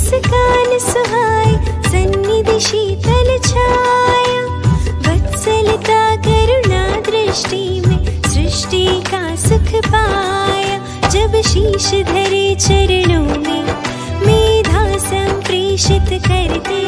मुस्कान सुहाए, सन्निधि शीतल छाया। वत्सलता करुणा दृष्टि में, सृष्टि का सुख पाया। जब शीश धरे चरणों में, मेधा संप्रेषित करते